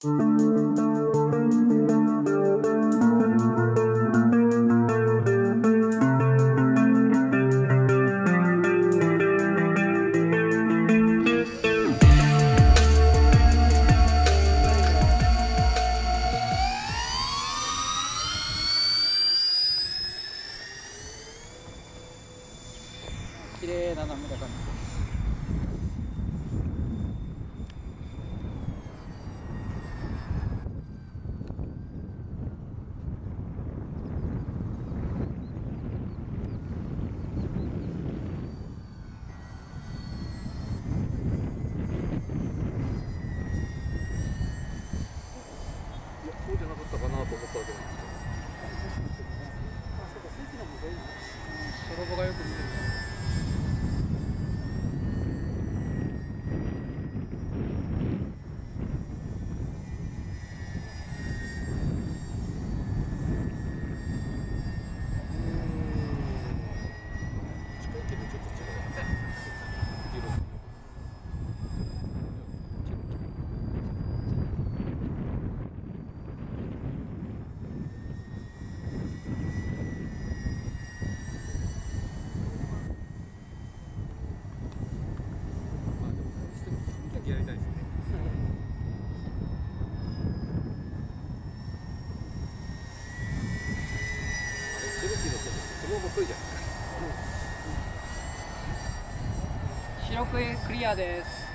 綺麗な涙が。い 넘어가요. もキャキャやりたいですね。あれセルキーの人そのまま遅いじゃん白くクリアです